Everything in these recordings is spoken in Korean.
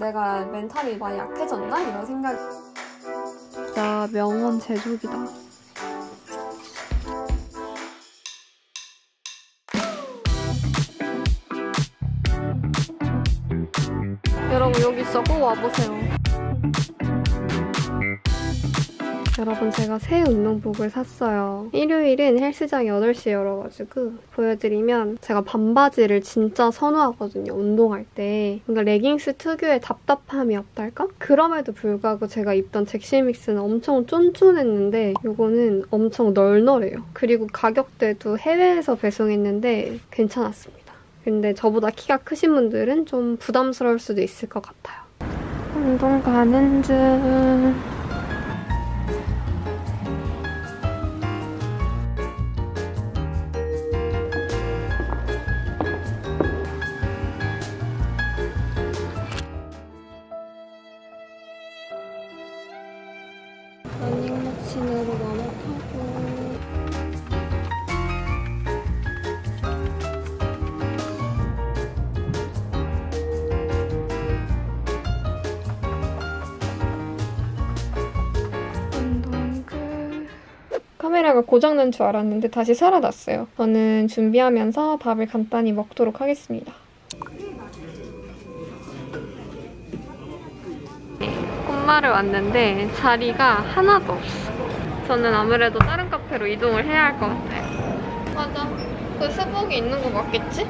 내가 멘탈이 많이 약해졌나? 이런 생각이 진짜 명언 제조기다. 여러분 여기 있어 꼭 와보세요. 여러분 제가 새 운동복을 샀어요. 일요일은 헬스장이 8시에 열어가지고 보여드리면 제가 반바지를 진짜 선호하거든요. 운동할 때. 그러니까 레깅스 특유의 답답함이 없달까? 그럼에도 불구하고 제가 입던 잭실믹스는 엄청 쫀쫀했는데 이거는 엄청 널널해요. 그리고 가격대도 해외에서 배송했는데 괜찮았습니다. 근데 저보다 키가 크신 분들은 좀 부담스러울 수도 있을 것 같아요. 운동 가는 중. 고장난 줄 알았는데 다시 살아났어요. 저는 준비하면서 밥을 간단히 먹도록 하겠습니다. 콤마를 왔는데 자리가 하나도 없어. 저는 아무래도 다른 카페로 이동을 해야 할 것 같아요. 맞아. 그 스벅이 있는 거 맞겠지?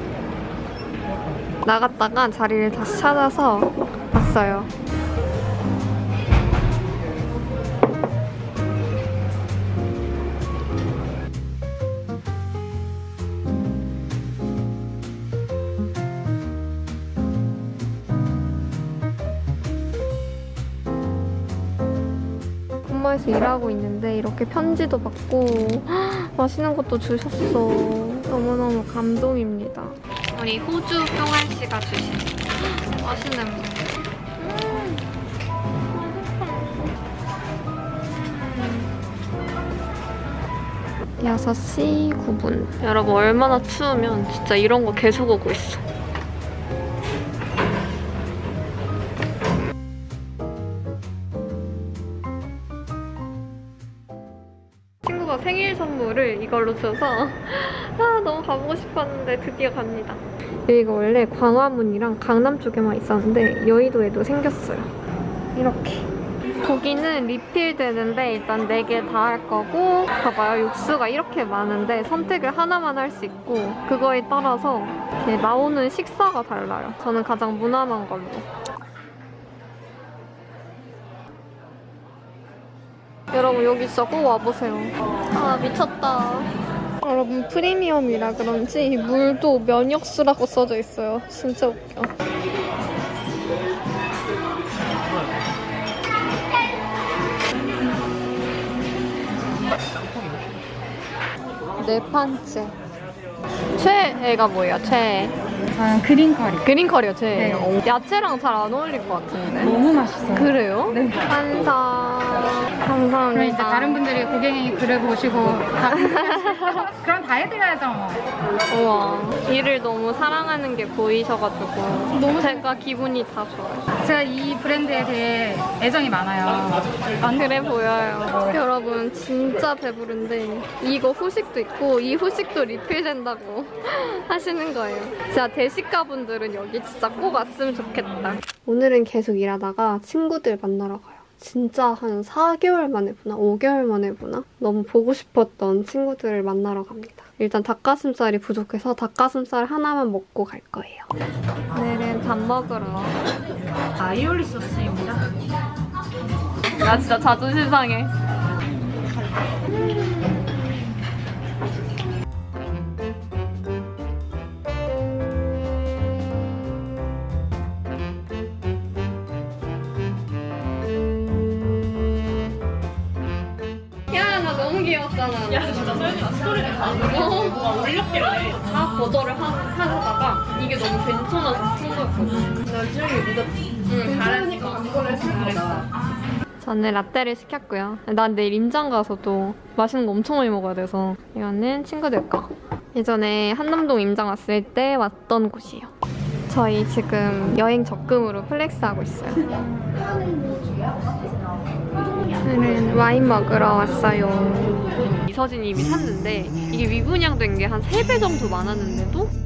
나갔다가 자리를 다시 찾아서 왔어요. 콤마에서 일하고 있는데 이렇게 편지도 받고 맛있는 것도 주셨어. 너무너무 감동입니다. 우리 호주 뿅할 씨가 주신 맛있는 거. 음. 음. 6시 9분. 여러분 얼마나 추우면 진짜 이런 거 계속 오고 있어. 친구가 생일 선물을 이걸로 줘서 아 너무 가보고 싶었는데 드디어 갑니다. 여기가 원래 광화문이랑 강남 쪽에만 있었는데 여의도에도 생겼어요. 이렇게. 고기는 리필 되는데 일단 4개 다 할 거고 봐봐요 육수가 이렇게 많은데 선택을 하나만 할 수 있고 그거에 따라서 나오는 식사가 달라요. 저는 가장 무난한 걸로. 여러분 여기 진짜 꼭 와보세요. 아 미쳤다. 여러분 프리미엄이라 그런지 물도 면역수라고 써져 있어요. 진짜 웃겨. 네 판째. 최애가 뭐예요? 최애. 저는 그린 커리. 그린 커리요, 최애. 네. 어, 야채랑 잘 안 어울릴 것 같은데. 너무 맛있어요. 그래요? 네. 한상. 감사합니다. 그럼 이제 다른 분들이 고객님 글을 보시고 다 그럼 다 해드려야죠. 뭐. 우와 이를 너무 사랑하는 게 보이셔가지고 너무 제가 기분이 다 좋아요 제가 이 브랜드에 대해 애정이 많아요. 안 그래 보여요 여러분 진짜 배부른데 이거 후식도 있고 이 후식도 리필된다고 하시는 거예요 진짜 대식가분들은 여기 진짜 꼭 왔으면 좋겠다 오늘은 계속 일하다가 친구들 만나러 가요 진짜 한 4개월 만에 보나 5개월 만에 보나 너무 보고 싶었던 친구들을 만나러 갑니다. 일단 닭가슴살이 부족해서 닭가슴살 하나만 먹고 갈 거예요. 오늘은 밥 먹으러. 아이올리 소스입니다. 나 진짜 자존심 상해. 야, 귀엽잖아. 야, 진짜 서연이가 스토리를 다 뭐가 올렸길래. 다 거절을 하, 하다가 이게 너무 괜찮아서 푼 거였거든. 나 지영이 믿었지. 응, 잘하니까 그거를 했을 거다. 저는 라떼를 시켰고요. 난 내일 임장 가서 또 맛있는 거 엄청 많이 먹어야 돼서 이거는 친구들 거. 예전에 한남동 임장 왔을 때 왔던 곳이에요. 저희 지금 여행 적금으로 flex하고 있어요. 와인 먹으러 왔어요. 이서진이 이미 샀는데 이게 미분양된 게 한 3배 정도 많았는데도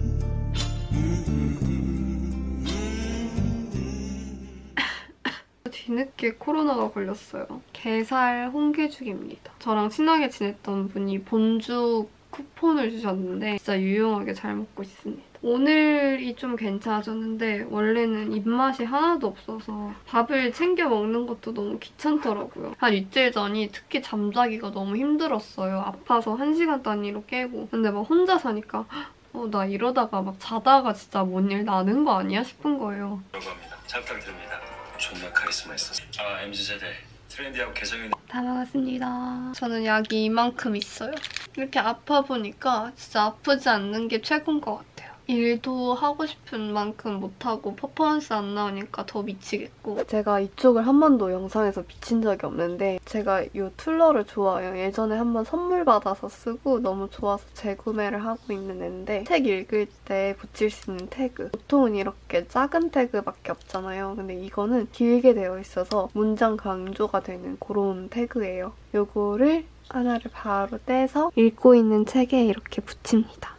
뒤늦게 코로나가 걸렸어요. 게살 홍게죽입니다. 저랑 친하게 지냈던 분이 본죽 쿠폰을 주셨는데 진짜 유용하게 잘 먹고 있습니다. 오늘이 좀 괜찮아졌는데 원래는 입맛이 하나도 없어서 밥을 챙겨 먹는 것도 너무 귀찮더라고요. 한 이틀 전이 특히 잠자기가 너무 힘들었어요. 아파서 한 시간 단위로 깨고. 근데 막 혼자 사니까 어, 나 이러다가 막 자다가 진짜 뭔 일 나는 거 아니야 싶은 거예요. 라고 합니다. 잘 부탁드립니다. 존나 카리스마 있었어. 아 MZ세대 트렌디하고 개성이 다 먹었습니다. 저는 약이 이만큼 있어요. 이렇게 아파 보니까 진짜 아프지 않는 게 최고인 것 같아요. 일도 하고 싶은 만큼 못하고 퍼포먼스 안 나오니까 더 미치겠고 제가 이쪽을 한 번도 영상에서 비친 적이 없는데 제가 이 툴러를 좋아해요. 예전에 한 번 선물 받아서 쓰고 너무 좋아서 재구매를 하고 있는 앤데 책 읽을 때 붙일 수 있는 태그 보통은 이렇게 작은 태그밖에 없잖아요. 근데 이거는 길게 되어 있어서 문장 강조가 되는 그런 태그예요. 요거를 하나를 바로 떼서 읽고 있는 책에 이렇게 붙입니다.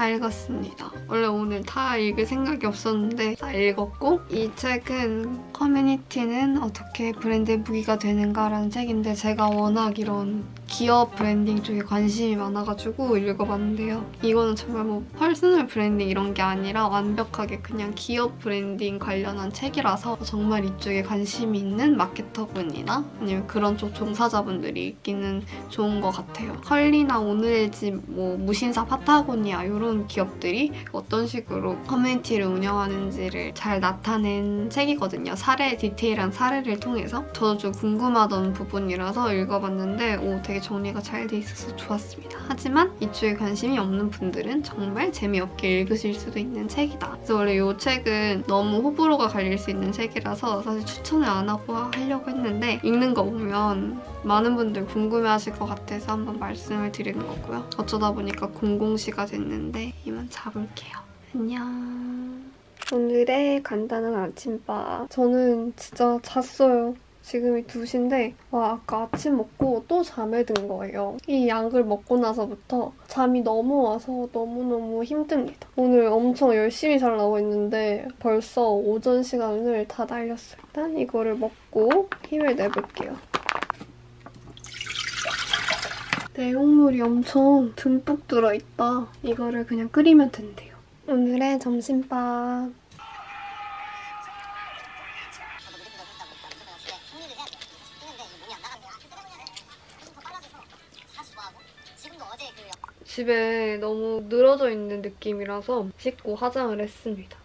다 읽었습니다. 원래 오늘 다 읽을 생각이 없었는데 다 읽었고 이 책은 커뮤니티는 어떻게 브랜드 무기가 되는가라는 책인데 제가 워낙 이런 기업 브랜딩 쪽에 관심이 많아가지고 읽어봤는데요. 이거는 정말 뭐 personal branding 이런 게 아니라 완벽하게 그냥 기업 브랜딩 관련한 책이라서 정말 이쪽에 관심이 있는 마케터분이나 아니면 그런 쪽 종사자분들이 읽기는 좋은 것 같아요. 컬리나 오늘의 집, 뭐 무신사 파타고니아 이런 기업들이 어떤 식으로 커뮤니티를 운영하는지를 잘 나타낸 책이거든요. 사례, 디테일한 사례를 통해서 저도 좀 궁금하던 부분이라서 읽어봤는데 오 되게 정리가 잘 돼 있어서 좋았습니다. 하지만 이쪽에 관심이 없는 분들은 정말 재미없게 읽으실 수도 있는 책이다. 그래서 원래 이 책은 너무 호불호가 갈릴 수 있는 책이라서 사실 추천을 안 하고 하려고 했는데 읽는 거 보면 많은 분들 궁금해하실 것 같아서 한번 말씀을 드리는 거고요. 어쩌다 보니까 공공시가 됐는데 이만 자볼게요. 안녕. 오늘의 간단한 아침밥. 저는 진짜 잤어요. 지금이 2시인데 와 아까 아침 먹고 또 잠에 든 거예요. 이 약을 먹고 나서부터 잠이 너무 와서 너무너무 힘듭니다. 오늘 엄청 열심히 자려고 했는데 벌써 오전 시간을 다 날렸어요. 일단 이거를 먹고 힘을 내볼게요. 내용물이 엄청 듬뿍 들어있다. 이거를 그냥 끓이면 된대요. 오늘의 점심밥. 집에 너무 늘어져 있는 느낌이라서 씻고 화장을 했습니다.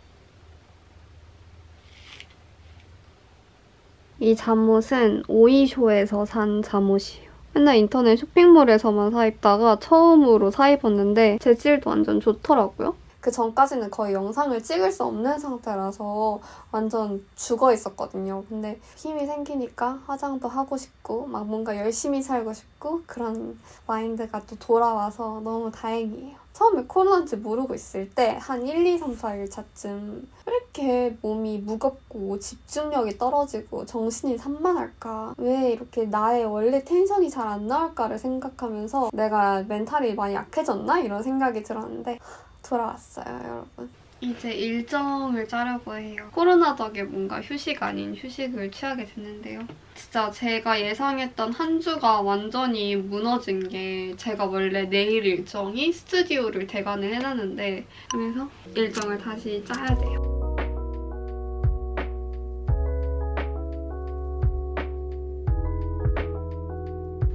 이 잠옷은 오이쇼에서 산 잠옷이에요. 맨날 인터넷 쇼핑몰에서만 사 입다가 처음으로 사 입었는데 재질도 완전 좋더라고요. 그 전까지는 거의 영상을 찍을 수 없는 상태라서 완전 죽어 있었거든요. 근데 힘이 생기니까 화장도 하고 싶고 막 뭔가 열심히 살고 싶고 그런 마인드가 또 돌아와서 너무 다행이에요. 처음에 코로나인지 모르고 있을 때 한 1, 2, 3, 4일 차쯤 왜 이렇게 몸이 무겁고 집중력이 떨어지고 정신이 산만할까? 왜 이렇게 나의 원래 텐션이 잘 안 나올까를 생각하면서 내가 멘탈이 많이 약해졌나? 이런 생각이 들었는데 돌아왔어요, 여러분. 이제 일정을 짜려고 해요. 코로나 덕에 뭔가 휴식 아닌 휴식을 취하게 됐는데요. 진짜 제가 예상했던 한 주가 완전히 무너진 게 제가 원래 내일 일정이 스튜디오를 대관을 해놨는데 그래서 일정을 다시 짜야 돼요.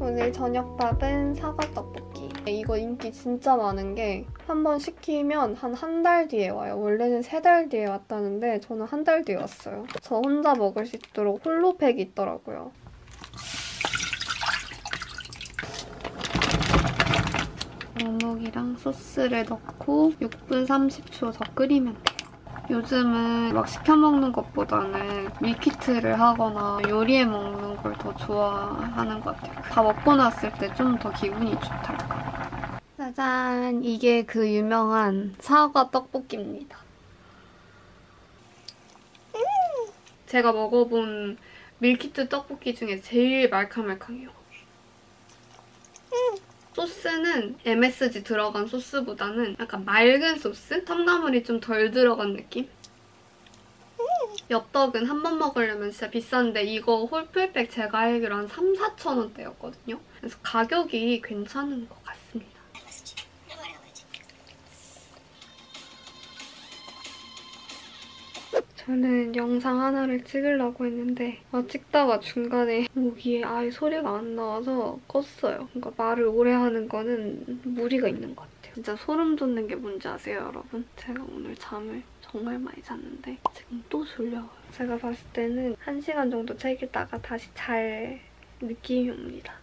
오늘 저녁밥은 사과 떡볶이. 이거 인기 진짜 많은 게 한 번 시키면 한 한 달 뒤에 와요. 원래는 세 달 뒤에 왔다는데 저는 한 달 뒤에 왔어요. 저 혼자 먹을 수 있도록 홀로팩이 있더라고요. 어묵이랑 소스를 넣고 6분 30초 더 끓이면 돼요. 요즘은 막 시켜 먹는 것보다는 밀키트를 하거나 요리해 먹는 걸 더 좋아하는 것 같아요. 다 먹고 났을 때 좀 더 기분이 좋달까. 짜잔! 이게 그 유명한 사과 떡볶이입니다. 제가 먹어본 밀키트 떡볶이 중에 제일 말캉말캉해요. 소스는 MSG 들어간 소스보다는 약간 맑은 소스? 첨가물이 좀 덜 들어간 느낌? 엽떡은 한 번 먹으려면 진짜 비싼데 이거 홀풀백 제가 알기로 한 3, 4천 원대였거든요. 그래서 가격이 괜찮은 것 저는 영상 하나를 찍으려고 했는데 아, 찍다가 중간에 모기에 아예 소리가 안 나와서 껐어요. 그러니까 말을 오래 하는 거는 무리가 있는 것 같아요. 진짜 소름 돋는 게 뭔지 아세요, 여러분? 제가 오늘 잠을 정말 많이 잤는데 지금 또 졸려요. 제가 봤을 때는 1시간 정도 책 읽다가 다시 잘 느낌이 옵니다.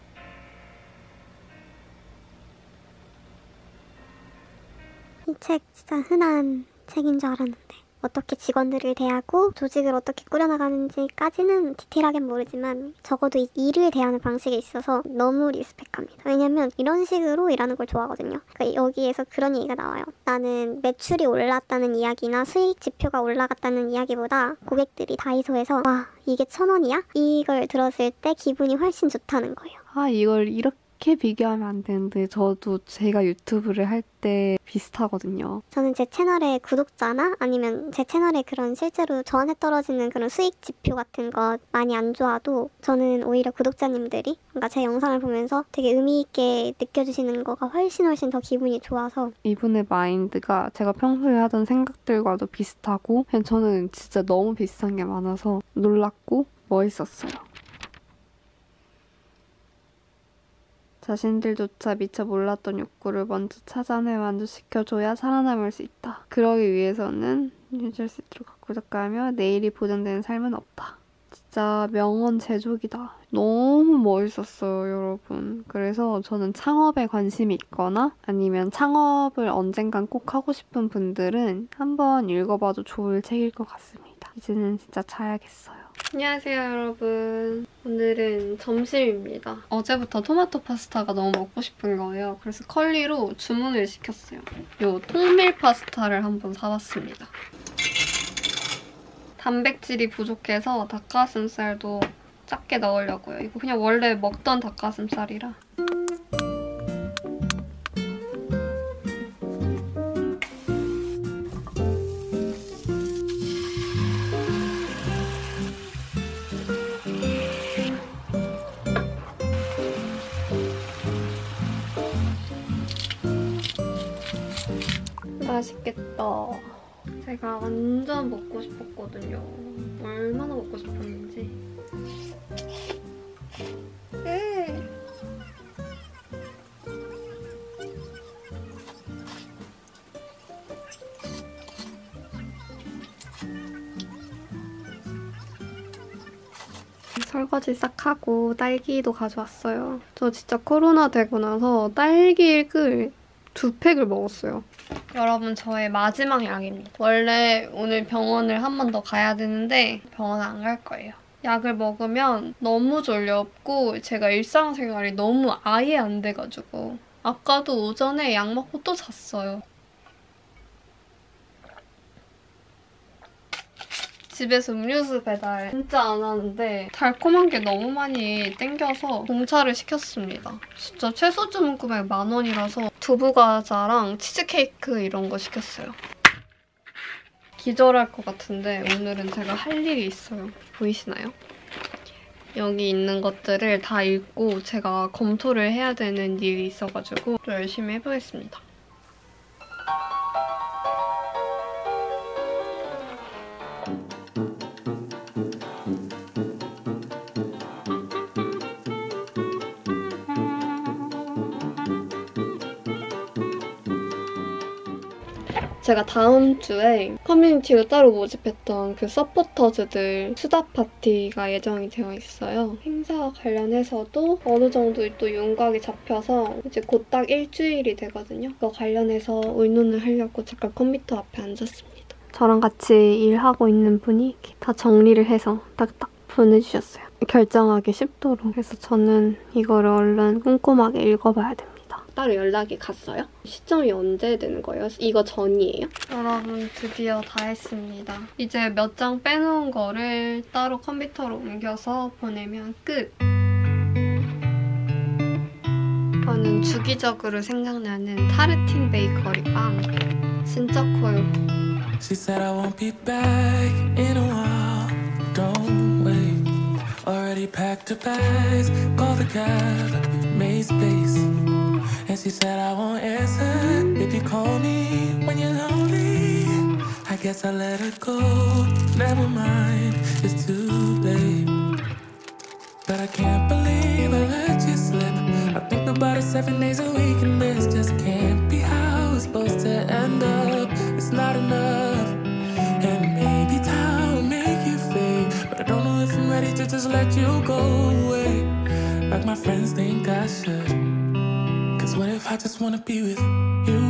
이 책 진짜 흔한 책인 줄 알았는데 어떻게 직원들을 대하고 조직을 어떻게 꾸려나가는지까지는 디테일하게 모르지만 적어도 이 일을 대하는 방식에 있어서 너무 리스펙합니다. 왜냐면 이런 식으로 일하는 걸 좋아하거든요. 그러니까 여기에서 그런 얘기가 나와요. 나는 매출이 올랐다는 이야기나 수익 지표가 올라갔다는 이야기보다 고객들이 다이소에서 와 이게 천 원이야? 이걸 들었을 때 기분이 훨씬 좋다는 거예요. 아 이걸 이렇게 비교하면 안 되는데 저도 제가 유튜브를 할 때 비슷하거든요. 저는 제 채널의 구독자나 아니면 제 채널에 그런 실제로 저한테 떨어지는 그런 수익 지표 같은 거 많이 안 좋아도 저는 오히려 구독자님들이 그러니까 제 영상을 보면서 되게 의미 있게 느껴주시는 거가 훨씬 훨씬 더 기분이 좋아서 이분의 마인드가 제가 평소에 하던 생각들과도 비슷하고 저는 진짜 너무 비슷한 게 많아서 놀랍고 멋있었어요. 자신들조차 미처 몰랐던 욕구를 먼저 찾아내 만족시켜줘야 살아남을 수 있다. 그러기 위해서는 유지할 수 있도록 구독하며 내일이 보장되는 삶은 없다. 진짜 명언 제조기다. 너무 멋있었어요, 여러분. 그래서 저는 창업에 관심이 있거나 아니면 창업을 언젠간 꼭 하고 싶은 분들은 한번 읽어봐도 좋을 책일 것 같습니다. 이제는 진짜 자야겠어요. 안녕하세요, 여러분. 오늘은 점심입니다. 어제부터 토마토 파스타가 너무 먹고 싶은 거예요. 그래서 컬리로 주문을 시켰어요. 요 통밀 파스타를 한번 사봤습니다. 단백질이 부족해서 닭가슴살도 작게 넣으려고요. 이거 그냥 원래 먹던 닭가슴살이라. 맛있겠다. 제가 완전 먹고 싶었거든요. 얼마나 먹고 싶었는지. 음. 설거지 싹 하고 딸기도 가져왔어요. 저 진짜 코로나 되고 나서 딸기를 두 팩을 먹었어요. 여러분 저의 마지막 약입니다. 원래 오늘 병원을 한 번 더 가야 되는데 병원 안 갈 거예요. 약을 먹으면 너무 졸렵고 제가 일상생활이 너무 아예 안 돼가지고 아까도 오전에 약 먹고 또 잤어요. 집에서 음료수 배달 진짜 안 하는데 달콤한 게 너무 많이 땡겨서 공차를 시켰습니다. 진짜 최소 주문 금액 만 원이라서 두부과자랑 치즈케이크 이런 거 시켰어요. 기절할 것 같은데 오늘은 제가 할 일이 있어요. 보이시나요? 여기 있는 것들을 다 읽고 제가 검토를 해야 되는 일이 있어가지고 좀 열심히 해보겠습니다. 제가 다음 주에 커뮤니티로 따로 모집했던 그 서포터즈들 수다 파티가 예정이 되어 있어요. 행사 관련해서도 어느 정도 또 윤곽이 잡혀서 이제 곧 딱 일주일이 되거든요. 그거 관련해서 의논을 하려고 잠깐 컴퓨터 앞에 앉았습니다. 저랑 같이 일하고 있는 분이 다 정리를 해서 딱딱 보내주셨어요. 결정하기 쉽도록. 그래서 저는 이거를 얼른 꼼꼼하게 읽어봐야 됩니다. 따로 연락이 갔어요? 시점이 언제 되는 거예요? 이거 전이에요? 여러분 드디어 다 했습니다. 이제 몇 장 빼놓은 거를 따로 컴퓨터로 옮겨서 보내면 끝. 저는 주기적으로 생각나는 타르틴 베이커리 빵. 진짜 커요. She said I won't be back in a while. Don't wait. Already packed her bags, called the cab, made space. And she said I won't answer if you call me when you're lonely. I guess I let her go. Never mind, it's too late. But I can't believe I let you slip. I think about it seven days a week, and this just can't be how it's supposed to end up. It's not enough. And maybe time will make you fade. But I don't know if I'm ready to just let you go away. Like my friends think I should. Cause what if I just wanna be with you?